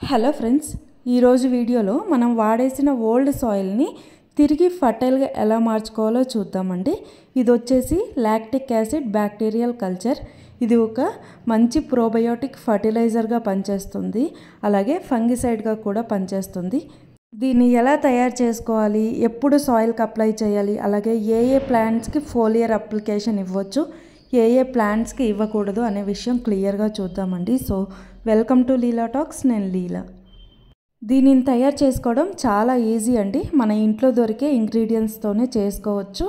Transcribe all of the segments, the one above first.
Hello friends ఈరోజు వీడియోలో మనం వాడేసిన ఓల్డ్ సాయిల్ని తిరిగి ఫర్టైల్గా ఎలా మార్చుకోవాలో చూద్దామండి. ఇది వచ్చేసి లాక్టిక్ యాసిడ్ బ్యాక్టీరియల్ కల్చర్. ఇది ఒక మంచి ప్రోబయోటిక్ ఫర్టిలైజర్గా పనిచేస్తుంది. అలాగే ఫంగిసైడ్గా కూడా పనిచేస్తుంది. దీన్ని ఎలా తయారు చేసుకోవాలి? ఎప్పుడు సాయిల్కి అప్లై చేయాలి? అలాగే ఏ ఏ ప్లాంట్స్కి ఫోలియర్ అప్లికేషన్ ఇవ్వచ్చు? ఏ ఏ ప్లాంట్స్కి ఇవ్వకూడదు అనే విషయం క్లియర్గా చూద్దామండి. So welcome to Leela talks. నేను లీలా. దీనిని తయారు చేసుకోవడం చాలా ఈజీ అండి. మన ఇంట్లో దొరికే ఇంగ్రీడియంట్స్తోనే చేసుకోవచ్చు.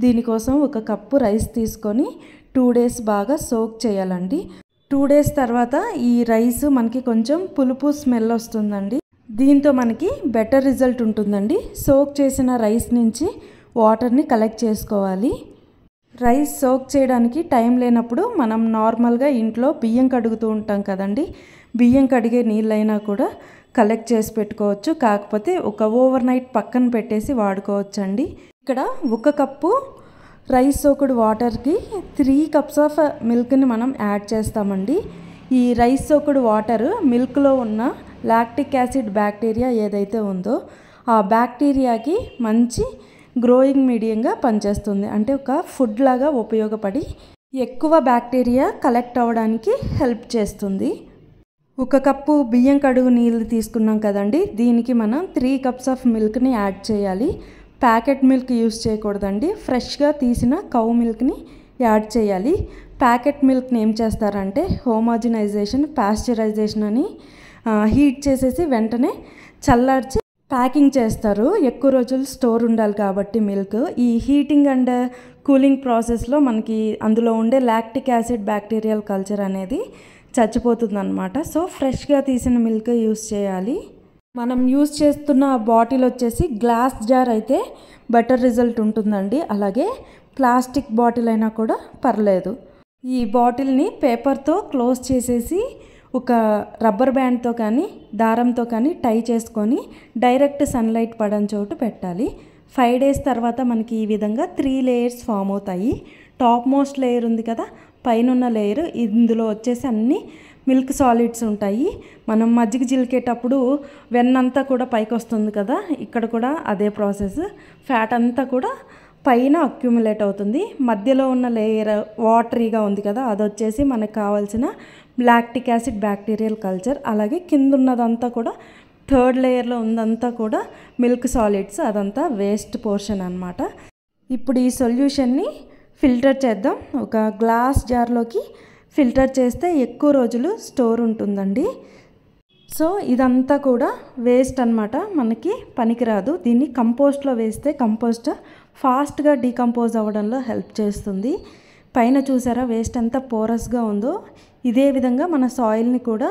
దీనికోసం ఒక కప్పు రైస్ తీసుకొని టూ డేస్ బాగా సోక్ చేయాలండి. టూ డేస్ తర్వాత ఈ రైస్ మనకి కొంచెం పులుపు స్మెల్ వస్తుందండి. దీంతో మనకి బెటర్ రిజల్ట్ ఉంటుందండి. సోక్ చేసిన రైస్ నుంచి వాటర్ని కలెక్ట్ చేసుకోవాలి. రైస్ సోక్ చేయడానికి టైం లేనప్పుడు మనం నార్మల్గా ఇంట్లో బియ్యం కడుగుతూ ఉంటాం కదండి. బియ్యం కడిగే నీళ్ళైనా కూడా కలెక్ట్ చేసి పెట్టుకోవచ్చు. కాకపోతే ఒక ఓవర్ నైట్ పక్కన పెట్టేసి వాడుకోవచ్చు అండి ఇక్కడ ఒక కప్పు రైస్ సోకుడు వాటర్కి త్రీ కప్స్ ఆఫ్ మిల్క్ని మనం యాడ్ చేస్తామండి. ఈ రైస్ సోకుడు వాటర్ మిల్క్లో ఉన్న లాక్టిక్ యాసిడ్ బ్యాక్టీరియా ఏదైతే ఉందో ఆ బ్యాక్టీరియాకి మంచి గ్రోయింగ్ మీడియంగా పనిచేస్తుంది. అంటే ఒక ఫుడ్ లాగా ఉపయోగపడి ఎక్కువ బ్యాక్టీరియా కలెక్ట్ అవ్వడానికి హెల్ప్ చేస్తుంది. ఒక కప్పు బియ్యం కడుగు నీళ్ళు తీసుకున్నాం కదండి. దీనికి మనం త్రీ కప్స్ ఆఫ్ మిల్క్ని యాడ్ చేయాలి. ప్యాకెట్ మిల్క్ యూస్ చేయకూడదండి. ఫ్రెష్గా తీసిన కౌ మిల్క్ని యాడ్ చేయాలి. ప్యాకెట్ మిల్క్ని ఏం చేస్తారంటే హోమాజినైజేషన్ పాశ్చరైజేషన్ అని హీట్ చేసేసి వెంటనే చల్లార్చి ప్యాకింగ్ చేస్తారు. ఎక్కువ రోజులు స్టోర్ ఉండాలి కాబట్టి మిల్క్. ఈ హీటింగ్ అండ్ కూలింగ్ ప్రాసెస్లో మనకి అందులో ఉండే లాక్టిక్ యాసిడ్ బ్యాక్టీరియల్ కల్చర్ అనేది చచ్చిపోతుంది అనమాట సో ఫ్రెష్గా తీసిన మిల్క్ యూస్ చేయాలి. మనం యూస్ చేస్తున్న బాటిల్ వచ్చేసి గ్లాస్ జార్ అయితే బెటర్ రిజల్ట్ ఉంటుందండి. అలాగే ప్లాస్టిక్ బాటిల్ అయినా కూడా పర్లేదు. ఈ బాటిల్ని పేపర్తో క్లోజ్ చేసేసి ఒక రబ్బర్ బ్యాండ్తో కానీ దారంతో కానీ టై చేసుకొని డైరెక్ట్ సన్లైట్ పడని చోటు పెట్టాలి. ఫైవ్ డేస్ తర్వాత మనకి ఈ విధంగా త్రీ లేయర్స్ ఫామ్ అవుతాయి. టాప్ మోస్ట్ లేయర్ ఉంది కదా పైన ఉన్న లేయర్ ఇందులో వచ్చేసి అన్ని మిల్క్ సాలిడ్స్ ఉంటాయి. మనం మజ్జిగ జిలికేటప్పుడు వెన్నంతా కూడా పైకి వస్తుంది కదా ఇక్కడ కూడా అదే ప్రాసెస్. ఫ్యాట్ అంతా కూడా పైన అక్యుములేట్ అవుతుంది. మధ్యలో ఉన్న లేయర్ వాటరీగా ఉంది కదా అది వచ్చేసి మనకు కావాల్సిన లాక్టిక్ యాసిడ్ బ్యాక్టీరియల్ కల్చర్ అలాగే కింద ఉన్నదంతా కూడా థర్డ్ లేయర్లో ఉందంతా కూడా మిల్క్ సాలిడ్స్ అదంతా వేస్ట్ పోర్షన్ అనమాట ఇప్పుడు ఈ సొల్యూషన్ని ఫిల్టర్ చేద్దాం. ఒక గ్లాస్ జార్లోకి ఫిల్టర్ చేస్తే ఎక్కువ రోజులు స్టోర్ ఉంటుందండి. సో ఇదంతా కూడా వేస్ట్ అనమాట మనకి పనికిరాదు. దీన్ని కంపోస్ట్లో వేస్తే కంపోస్ట్ ఫాస్ట్గా డీకంపోజ్ అవ్వడంలో హెల్ప్ చేస్తుంది. పైన చూసారా వేస్ట్ ఎంత పోరస్గా ఉందో. ఇదే విధంగా మన సాయిల్ని కూడా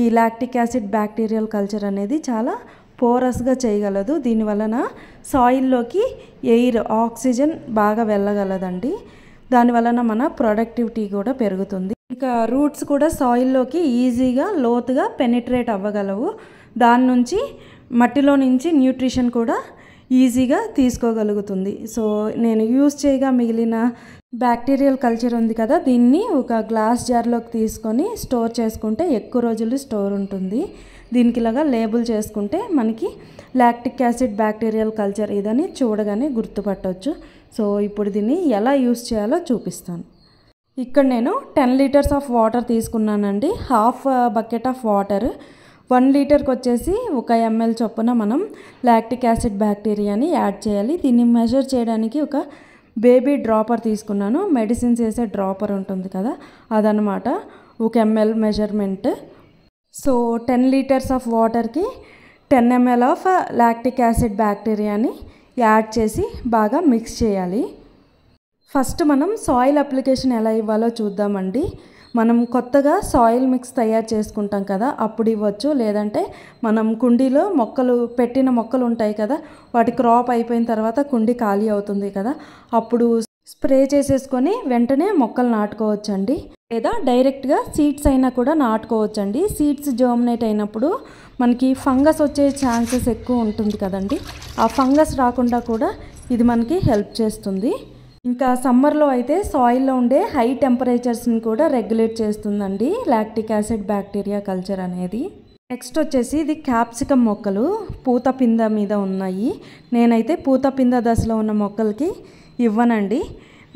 ఈ లాక్టిక్ యాసిడ్ బ్యాక్టీరియల్ కల్చర్ అనేది చాలా పోరస్గా చేయగలదు. దీని వలన సాయిల్లోకి ఎయిర్ ఆక్సిజన్ బాగా వెళ్ళగలదండి. దాని వలన మన ప్రొడక్టివిటీ కూడా పెరుగుతుంది. ఇంకా రూట్స్ కూడా సాయిల్లోకి ఈజీగా లోతుగా పెనిట్రేట్ అవ్వగలవు. దాని నుంచి మట్టిలో నుంచి న్యూట్రిషన్ కూడా ఈజీగా తీసుకోగలుగుతుంది. సో నేను యూస్ చేయగా మిగిలిన బ్యాక్టీరియల్ కల్చర్ ఉంది కదా దీన్ని ఒక గ్లాస్ జార్లోకి తీసుకొని స్టోర్ చేసుకుంటే ఎక్కువ రోజులు స్టోర్ ఉంటుంది. దీనికి ఇలాగా లేబుల్ చేసుకుంటే మనకి లాక్టిక్ యాసిడ్ బ్యాక్టీరియల్ కల్చర్ ఇదని చూడగానే గుర్తుపట్టవచ్చు సో ఇప్పుడు దీన్ని ఎలా యూస్ చేయాలో చూపిస్తాను. ఇక్కడ నేను టెన్ లీటర్స్ ఆఫ్ వాటర్ తీసుకున్నానండి. Half bucket of water one లీటర్కి వచ్చేసి ఒక ఎంఎల్ చొప్పున మనం లాక్టిక్ యాసిడ్ బ్యాక్టీరియాని యాడ్ చేయాలి. దీన్ని మెజర్ చేయడానికి ఒక బేబీ డ్రాపర్ తీసుకున్నాను. మెడిసిన్స్ వేసే డ్రాపర్ ఉంటుంది కదా అదనమాట ఒక ml measurement so ten litres of వాటర్కి ten ml of lactic acid బ్యాక్టీరియాని add చేసి బాగా మిక్స్ చేయాలి. ఫస్ట్ మనం సాయిల్ అప్లికేషన్ ఎలా ఇవ్వాలో చూద్దామండి. మనం కొత్తగా సాయిల్ మిక్స్ తయారు చేసుకుంటాం కదా అప్పుడు ఇవ్వచ్చు. లేదంటే మనం కుండీలో మొక్కలు పెట్టిన మొక్కలు ఉంటాయి కదా వాటి క్రాప్ అయిపోయిన తర్వాత కుండీ ఖాళీ అవుతుంది కదా అప్పుడు స్ప్రే చేసేసుకొని వెంటనే మొక్కలు నాటుకోవచ్చండి. లేదా డైరెక్ట్గా సీడ్స్ అయినా కూడా నాటుకోవచ్చండి. సీడ్స్ జర్మినేట్ అయినప్పుడు మనకి ఫంగస్ వచ్చే ఛాన్సెస్ ఎక్కువ ఉంటుంది కదండి. ఆ ఫంగస్ రాకుండా కూడా ఇది మనకి హెల్ప్ చేస్తుంది. ఇంకా సమ్మర్లో అయితే సాయిల్లో ఉండే హై టెంపరేచర్స్ని కూడా రెగ్యులేట్ చేస్తుందండి. లాక్టిక్ యాసిడ్ బ్యాక్టీరియా కల్చర్ అనేది. నెక్స్ట్ వచ్చేసి ఇది క్యాప్సికమ్ మొక్కలు. పూత పింద మీద ఉన్నాయి. నేనైతే పూత పింద దశలో ఉన్న మొక్కలకి ఇవ్వనండి.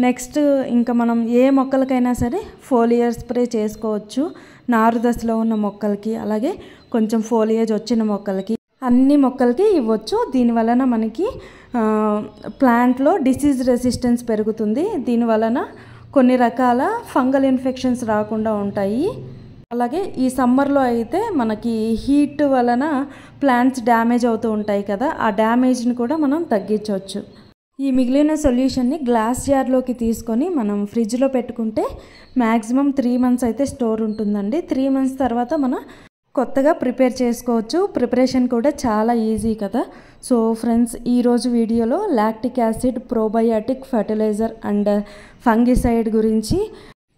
నెక్స్ట్ ఇంకా మనం ఏ మొక్కలకైనా సరే ఫోలియర్ స్ప్రే చేసుకోవచ్చు. నారు దశలో ఉన్న మొక్కలకి అలాగే కొంచెం ఫోలియేజ్ వచ్చిన మొక్కలకి. అన్ని మొక్కలకి ఇవ్వచ్చు. దీని వలన మనకి ప్లాంట్లో డిసీజ్ రెసిస్టెన్స్ పెరుగుతుంది. దీని వలన కొన్ని రకాల ఫంగల్ ఇన్ఫెక్షన్స్ రాకుండా ఉంటాయి. అలాగే ఈ సమ్మర్లో అయితే మనకి హీట్ వలన ప్లాంట్స్ డ్యామేజ్ అవుతూ ఉంటాయి కదా ఆ డ్యామేజ్ని కూడా మనం తగ్గించవచ్చు. ఈ మిగిలిన సొల్యూషన్ని గ్లాస్ జార్లోకి తీసుకొని మనం ఫ్రిడ్జ్లో పెట్టుకుంటే మ్యాక్సిమం త్రీ మంత్స్ అయితే స్టోర్ ఉంటుందండి. త్రీ మంత్స్ తర్వాత మన కొత్తగా ప్రిపేర్ చేసుకోవచ్చు. ప్రిపరేషన్ కూడా చాలా ఈజీ కదా. సో ఫ్రెండ్స్ ఈరోజు వీడియోలో lactic acid probiotic fertiliser and fungicide గురించి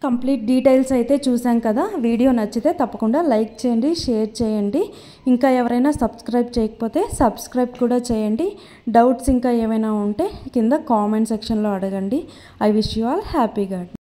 కంప్లీట్ డీటెయిల్స్ అయితే చూసాం కదా. వీడియో నచ్చితే తప్పకుండా లైక్ చేయండి షేర్ చేయండి. ఇంకా ఎవరైనా సబ్స్క్రైబ్ చేయకపోతే సబ్స్క్రైబ్ కూడా చేయండి. డౌట్స్ ఇంకా ఏమైనా ఉంటే కింద కామెంట్ సెక్షన్లో అడగండి. I wish you all happy god.